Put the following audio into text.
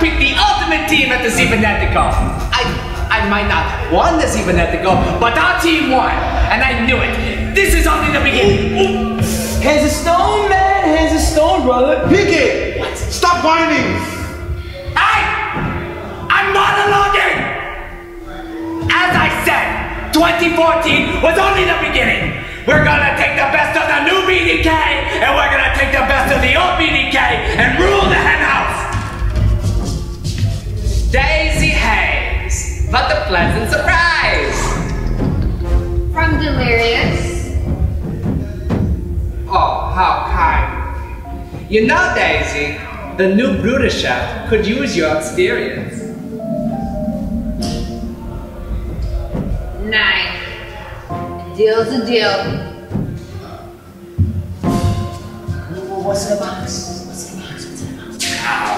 the ultimate team at the Cibernetico. I I might not have won the Cibernetico, but our team won, and I knew it. This is only the beginning. Hands of stone, man. Hands of stone, brother. Pick it! Stop whining! Hey! I'm monologuing! As I said, 2014 was only the beginning. We're gonna take the best pleasant surprise! From Delirious. Oh, how kind. You know, Daizee, the new Bruderschaft could use your experience. Nine. A deal's a deal. What's in the box? What's in